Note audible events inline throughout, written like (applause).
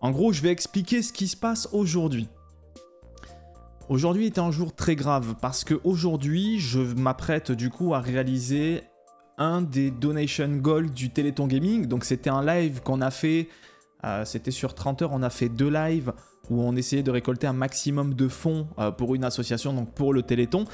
En gros, je vais expliquer ce qui se passe aujourd'hui. Aujourd'hui était un jour très grave parce que aujourd'hui, je m'apprête du coup à réaliser un des donation goals du Téléthon Gaming. Donc c'était un live qu'on a fait, euh, c'était sur 30 heures, on a fait deux lives où on essayait de récolter un maximum de fonds euh, pour une association, donc pour le Téléthon.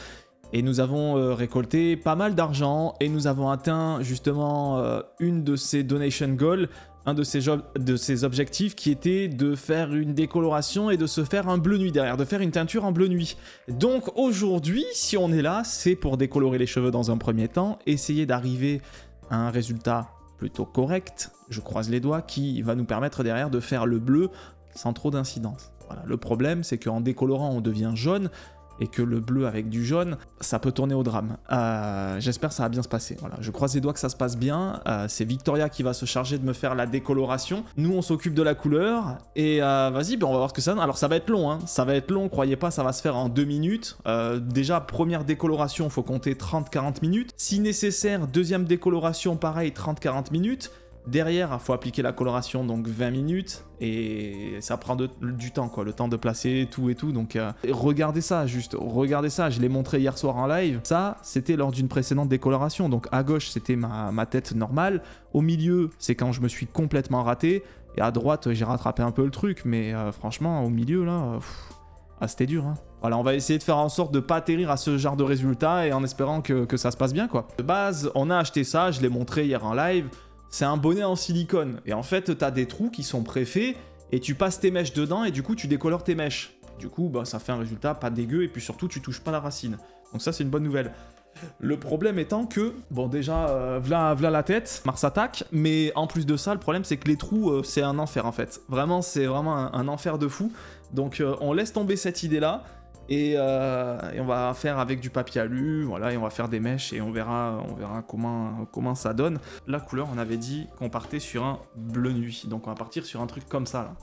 Et nous avons euh, récolté pas mal d'argent et nous avons atteint justement une de ces donation goals un de ses, de ses objectifs qui était de faire une décoloration et de se faire un bleu nuit derrière, de faire une teinture en bleu nuit. Donc aujourd'hui, si on est là, c'est pour décolorer les cheveux dans un premier temps, essayer d'arriver à un résultat plutôt correct, je croise les doigts, qui va nous permettre derrière de faire le bleu sans trop d'incidence. Voilà. Le problème, c'est qu'en décolorant, on devient jaune, et que le bleu avec du jaune, ça peut tourner au drame. Euh, j'espère que ça va bien se passer. Voilà, je croise les doigts que ça se passe bien. Euh, c'est Victoria qui va se charger de me faire la décoloration. Nous, on s'occupe de la couleur. Et euh, vas-y, ben, on va voir ce que ça donne. Alors, ça va être long, hein. Ça va être long, croyez pas, ça va se faire en deux minutes. déjà, première décoloration, faut compter 30-40 minutes. Si nécessaire, deuxième décoloration, pareil, 30-40 minutes. Derrière, il faut appliquer la coloration, donc 20 minutes, et ça prend du temps, quoi, le temps de placer tout et tout. Donc euh, regardez ça, juste, regardez ça, je l'ai montré hier soir en live. Ça, c'était lors d'une précédente décoloration. Donc à gauche, c'était ma, tête normale. Au milieu, c'est quand je me suis complètement raté. Et à droite, j'ai rattrapé un peu le truc, mais euh, franchement, au milieu, là, ah, c'était dur, hein. Voilà, on va essayer de faire en sorte de pas atterrir à ce genre de résultat et en espérant que, que ça se passe bien, quoi. De base, on a acheté ça, je l'ai montré hier en live c'est un bonnet en silicone. Et en fait, t'as des trous qui sont préfaits, et tu passes tes mèches dedans, et du coup, tu décolores tes mèches. Du coup, bah, ça fait un résultat pas dégueu, et puis surtout, tu touches pas la racine. Donc ça, c'est une bonne nouvelle. Le problème étant que, bon déjà, euh, v'là, la tête, Mars attaque, mais en plus de ça, le problème c'est que les trous, euh, c'est un enfer en fait. Vraiment, c'est vraiment un, enfer de fou. Donc euh, on laisse tomber cette idée-là, euh, et, on va faire avec du papier alu, voilà, et on va faire des mèches et on verra, on verra comment, comment ça donne. La couleur, on avait dit qu'on partait sur un bleu nuit, donc on va partir sur un truc comme ça là.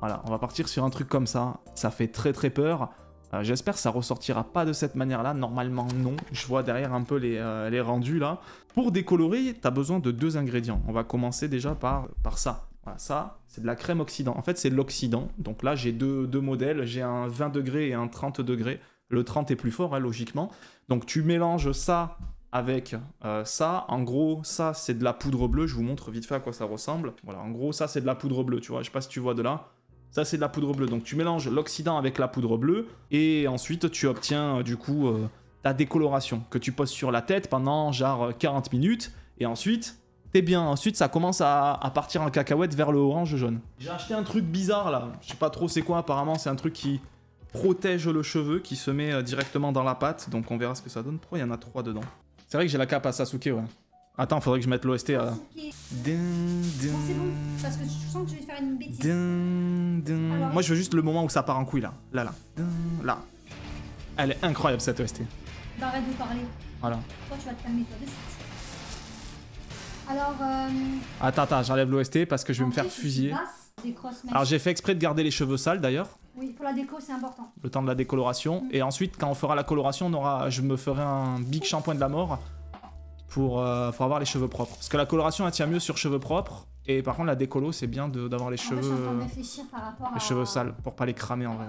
Voilà, on va partir sur un truc comme ça. Ça fait très très peur. Euh, j'espère que ça ressortira pas de cette manière-là. Normalement, non. Je vois derrière un peu les, euh, les rendus là. Pour décolorer, tu as besoin de deux ingrédients. On va commencer déjà par, par ça. Voilà, ça, c'est de la crème oxydant. En fait, c'est l'oxydant. Donc là, j'ai deux, modèles. J'ai un 20 degrés et un 30 degrés. Le 30 est plus fort, hein, logiquement. Donc tu mélanges ça avec euh, ça. En gros, ça, c'est de la poudre bleue. Je vous montre vite fait à quoi ça ressemble. Voilà, en gros, ça, c'est de la poudre bleue, tu vois. Je sais pas si tu vois de là. Ça, c'est de la poudre bleue. Donc tu mélanges l'oxydant avec la poudre bleue. Et ensuite, tu obtiens, euh, du coup, euh, ta décoloration que tu poses sur la tête pendant, genre, 40 minutes. Et ensuite, t'es bien. Ensuite, ça commence à, partir en cacahuète vers le orange jaune. J'ai acheté un truc bizarre là. Je sais pas trop c'est quoi. Apparemment, c'est un truc qui protège le cheveu, qui se met euh, directement dans la pâte. Donc on verra ce que ça donne. Pourquoi il y en a trois dedans? C'est vrai que j'ai la cape à Sasuke, ouais. Attends, faudrait que je mette l'OST à... c'est bon, parce que je sens que je vais faire une bêtise. Moi, je veux juste le moment où ça part en couille, là. Là, là. Là. Elle est incroyable, cette OST. Bah, arrête de parler. Voilà. Toi, tu vas te calmer, toi, alors. Euh... Attends, attends, j'enlève l'OST parce que je vais me faire fusiller. Alors j'ai fait exprès de garder les cheveux sales d'ailleurs. Oui, pour la déco, c'est important. Le temps de la décoloration. Mm. Et ensuite, quand on fera la coloration, on aura, je me ferai un big shampoing de la mort pour, euh, pour avoir les cheveux propres. Parce que la coloration, elle tient mieux sur cheveux propres. Et par contre, la décolo, c'est bien d'avoir les cheveux. par rapport les cheveux sales pour pas les cramer en vrai.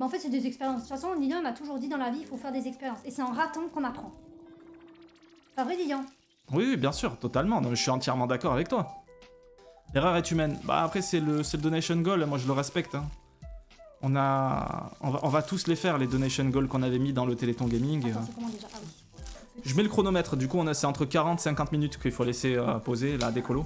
en fait, c'est des expériences. De toute façon, Lilian m'a toujours dit dans la vie, il faut faire des expériences. Et c'est en ratant qu'on apprend. Pas vrai, Lilian? Oui, bien sûr, totalement. je suis entièrement d'accord avec toi. L'erreur est humaine. Bah après, c'est le, le donation goal, moi je le respecte. Hein. On, a, on va, tous les faire, les donation goals qu'on avait mis dans le Téléthon Gaming. Attends, déjà? Ah, oui. Je mets le chronomètre, du coup c'est entre 40 et 50 minutes qu'il faut laisser euh, poser la décolo.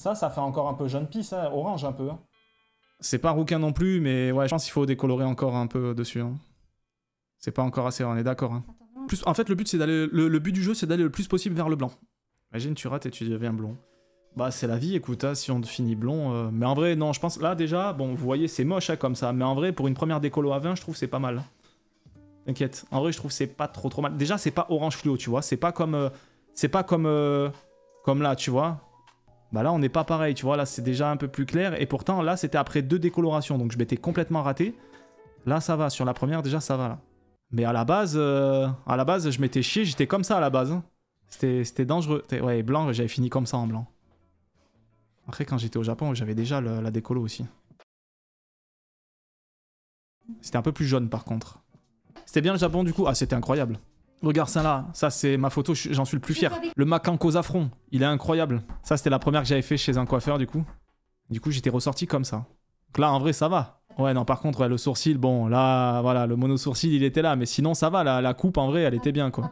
Ça, ça fait encore un peu jaune pie, ça, orange un peu. Hein. C'est pas rouquin non plus, mais ouais, je pense qu'il faut décolorer encore un peu dessus. Hein. C'est pas encore assez, on est d'accord. Hein. En fait, le but, du jeu, c'est d'aller le plus possible vers le blanc. Imagine, tu rates et tu deviens blond. Bah, c'est la vie, écoute, si on finit blond. Euh, mais en vrai, non, je pense, là déjà, bon, vous voyez, c'est moche comme ça. Mais en vrai, pour une première décolo à 20, je trouve c'est pas mal. T'inquiète. En vrai, je trouve c'est pas trop trop mal. Déjà, c'est pas orange fluo, tu vois. C'est pas comme. euh, c'est pas comme. euh, comme là, tu vois. Bah là, on n'est pas pareil, tu vois. Là, c'est déjà un peu plus clair. Et pourtant, là, c'était après deux décolorations. Donc, je m'étais complètement raté. Là, ça va. Sur la première, déjà, ça va là. Mais à la base, euh, à la base, je m'étais chié. J'étais comme ça à la base. hein. C'était dangereux. Ouais, blanc, j'avais fini comme ça en blanc. Après, quand j'étais au Japon, j'avais déjà la décolo aussi. C'était un peu plus jaune par contre. C'était bien le Japon du coup? Ah, c'était incroyable. Regarde ça là, ça c'est ma photo, je- j'en suis le plus fier. Le Macanco Zafron, il est incroyable. Ça c'était la première que j'avais fait chez un coiffeur du coup. Du coup j'étais ressorti comme ça. Donc là en vrai ça va. Ouais non par contre ouais, le sourcil, bon là voilà, le mono sourcil il était là, mais sinon ça va, la, la coupe en vrai elle était bien quoi.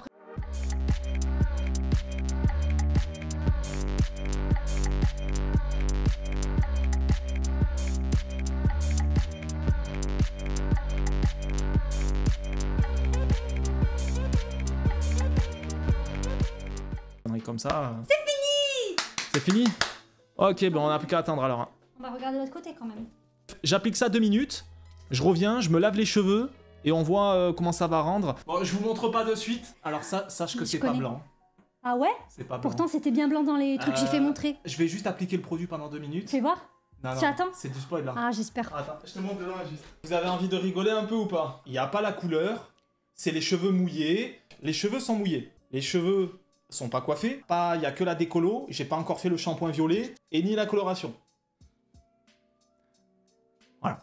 Comme ça. C'est fini C'est fini? Ok, bon on a plus qu'à attendre alors. hein. On va regarder l'autre côté quand même. J'applique ça deux minutes, je reviens, je me lave les cheveux et on voit euh, comment ça va rendre. Bon, je vous montre pas de suite. Alors ça, sache que c'est pas blanc. Ah ouais? C'est pas blanc. Pourtant, c'était bien blanc dans les trucs que j'ai fait Euh, montrer. Je vais juste appliquer le produit pendant deux minutes. Fais voir. Non, non, J'attends. C'est du spoil là. Ah, j'espère. Attends, je te montre dedans juste. Vous avez envie de rigoler un peu ou pas? Il n'y a pas la couleur, c'est les cheveux mouillés. Les cheveux sont mouillés. Les cheveux sont pas coiffés. Pas, il y a que la décolo. J'ai pas encore fait le shampoing violet et ni la coloration. Voilà.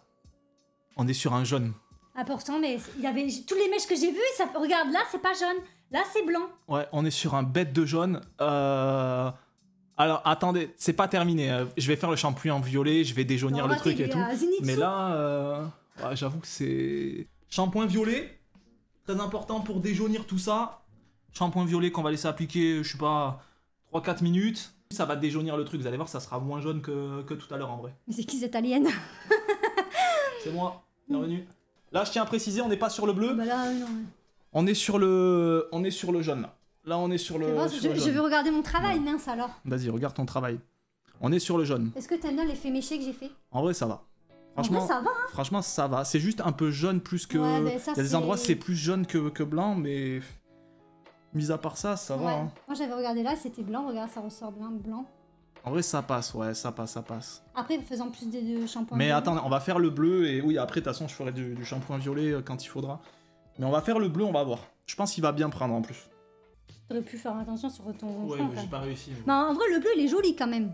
On est sur un jaune. Ah, pourtant, mais il y avait tous les mèches que j'ai vues, ça... regarde, là, c'est pas jaune. Là, c'est blanc. Ouais, on est sur un bête de jaune. Euh... Alors, attendez, c'est pas terminé. Euh, Je vais faire le shampoing en violet, je vais déjaunir le truc et tout. Zenitsu. Mais là, euh, ouais, j'avoue que c'est. Shampoing violet, très important pour déjaunir tout ça. Shampoing violet qu'on va laisser appliquer, je sais pas, 3-4 minutes. Ça va déjaunir le truc, vous allez voir, ça sera moins jaune que, que tout à l'heure en vrai. Mais c'est qui cette alien (laughs) C'est moi, bienvenue. Là, je tiens à préciser, on n'est pas sur le bleu, Bah là, non. on est sur le, on est sur le jaune là. Là, on est sur le. sur je, le je veux regarder mon travail, Ouais. mince alors. Vas-y, regarde ton travail. On est sur le jaune. Est-ce que t'aimes bien l'effet méché que j'ai fait En vrai, ça va. En Franchement, vrai, ça va. hein. franchement, ça va. C'est juste un peu jaune plus que. Ouais, mais ça, Il y a des endroits c'est plus jaune que, que blanc, mais mis à part ça, ça va. Hein. Moi, j'avais regardé là, c'était blanc. Regarde, ça ressort blanc, blanc. En vrai, ça passe, ouais, ça passe, ça passe. Après, faisant plus des deux shampoings. Mais attends, on va faire le bleu et oui, après, de toute façon, je ferai du, du shampoing violet euh, quand il faudra. Mais on va faire le bleu, on va voir. Je pense qu'il va bien prendre en plus. T'aurais pu faire attention sur ton Ouais, mais j'ai pas réussi. Non, en vrai, le bleu, il est joli quand même.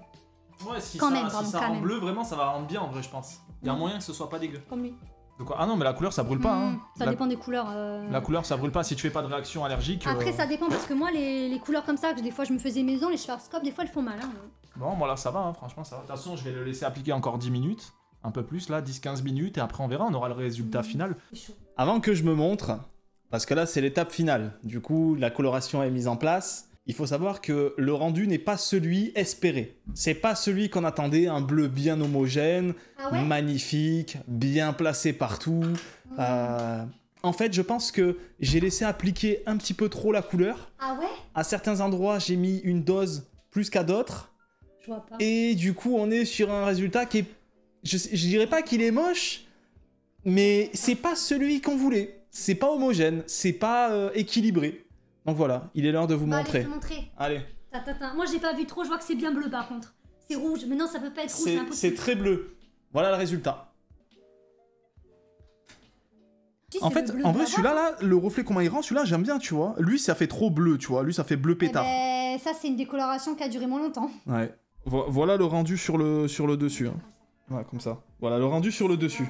Ouais, si Quand ça, même, si pardon, ça quand rend même. bleu, vraiment, ça va rendre bien en vrai, je pense. Il y a un moyen que ce soit pas dégueu. Comme lui. De quoi Ah non, mais la couleur, ça brûle pas. hein. Hmm, Ça La, dépend des couleurs. euh. la couleur, ça brûle pas si tu fais pas de réaction allergique. Après, euh, ça dépend parce que moi, les, les couleurs comme ça, que des fois je me faisais maison, les Schwarzkopf, des fois elles font mal. Hein. Bon, moi là, ça va, hein, franchement, ça va. De toute façon, je vais le laisser appliquer encore 10 minutes. Un peu plus, là, 10-15 minutes, et après, on verra, on aura le résultat Mm. final. Avant que je me montre, parce que là c'est l'étape finale, du coup la coloration est mise en place, il faut savoir que le rendu n'est pas celui espéré. C'est pas celui qu'on attendait, un bleu bien homogène, Ah ouais? magnifique, bien placé partout. Euh, En fait, je pense que j'ai laissé appliquer un petit peu trop la couleur. Ah ouais? À certains endroits, j'ai mis une dose plus qu'à d'autres. Je vois pas. Et du coup, on est sur un résultat qui est. Je, je dirais pas qu'il est moche, mais c'est pas celui qu'on voulait. C'est pas homogène, c'est pas euh, équilibré. Donc voilà, il est l'heure de vous Bah, allez, montrer. fais montrer. Allez, Attends, attends. Moi j'ai pas vu trop, je vois que c'est bien bleu par contre. C'est rouge, mais non, ça peut pas être rouge, c'est très bleu. Voilà le résultat. Si, En fait, le en vrai, celui-là, là, le reflet comment il rend, celui-là, j'aime bien, tu vois. Lui, ça fait trop bleu, tu vois. Lui, ça fait bleu Eh pétard. ben, ça c'est une décoloration qui a duré moins longtemps. Ouais. Vo- voilà le rendu sur le, sur le dessus. hein. Ouais, comme ça. Voilà le rendu sur le dessus.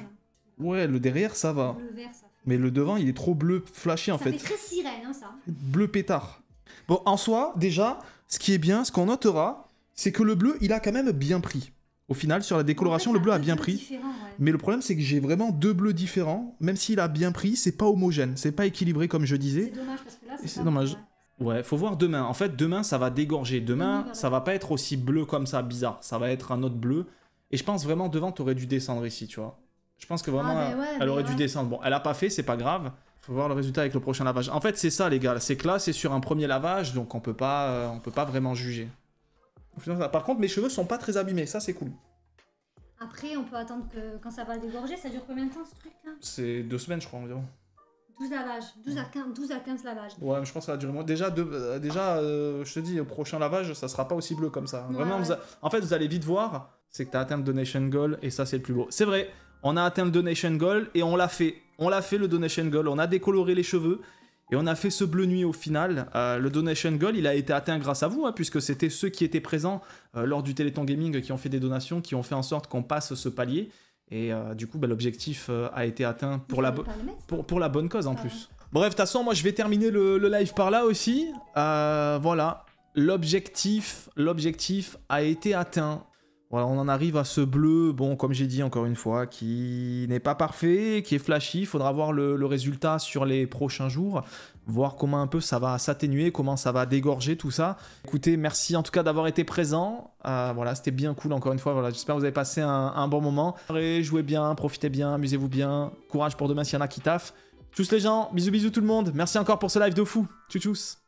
Ouais, le derrière, ça va. Bleu vert, ça. Mais le devant, il est trop bleu flashy, en ça fait. fait très sirène, hein, ça. Bleu pétard. Bon, en soi, déjà, ce qui est bien, ce qu'on notera, c'est que le bleu, il a quand même bien pris. Au final, sur la décoloration, En fait, le bleu a bien pris. ouais. Mais le problème, c'est que j'ai vraiment deux bleus différents. Même s'il a bien pris, c'est pas homogène, c'est pas équilibré comme je C'est disais. dommage parce que là, c'est dommage. bon, Ouais, faut voir demain. En fait, demain, ça va dégorger. Demain, Oui, ça va pas être aussi bleu comme ça, bizarre. Ça va être un autre bleu. Et je pense vraiment, devant, t'aurais dû descendre ici, tu vois. Je pense que vraiment, Ah, ben ouais, elle mais aurait dû ouais. descendre. Bon, elle a pas fait, c'est pas grave. Faut voir le résultat avec le prochain lavage. En fait, c'est ça, les gars. C'est que là, c'est sur un premier lavage, donc on peut pas, euh, on peut pas vraiment juger. Par contre, mes cheveux sont pas très abîmés, ça c'est cool. Après, on peut attendre que quand ça va dégorger, ça dure combien de temps ce truc là? C'est deux semaines, je crois, environ. 12 lavages. 12 à 15, 12 à 15 lavages. Ouais, mais je pense que ça va durer moins. Déjà, de- euh, déjà euh, je te dis, au prochain lavage, ça sera pas aussi bleu comme ça. Ouais, Vraiment, ouais. vous a- en fait, vous allez vite voir, c'est que t'as atteint le donation goal et ça, c'est le plus beau. C'est vrai, on a atteint le donation goal et on l'a fait. On l'a fait le donation goal. On a décoloré les cheveux et on a fait ce bleu nuit au final. Euh, le donation goal, il a été atteint grâce à vous, hein, puisque c'était ceux qui étaient présents euh, lors du Téléthon Gaming qui ont fait des donations, qui ont fait en sorte qu'on passe ce palier. Et euh, du coup, bah, l'objectif a été atteint pour la, pour, pour bonne cause en Ah plus. Bref, de toute façon, moi je vais terminer le, le live par là aussi. Voilà, l'objectif, l'objectif a été atteint. Voilà, on en arrive à ce bleu, bon, comme j'ai dit encore une fois, qui n'est pas parfait, qui est flashy. Il faudra voir le, résultat sur les prochains jours, voir comment un peu ça va s'atténuer, comment ça va dégorger tout ça. Écoutez, merci en tout cas d'avoir été présent. Euh, voilà, c'était bien cool encore une fois. Voilà, j'espère que vous avez passé un, bon moment. Jouez bien, profitez bien, amusez-vous bien. Courage pour demain s'il y en a qui taffent. Tchuss les gens, bisous bisous tout le monde. Merci encore pour ce live de fou. Tchou tchous.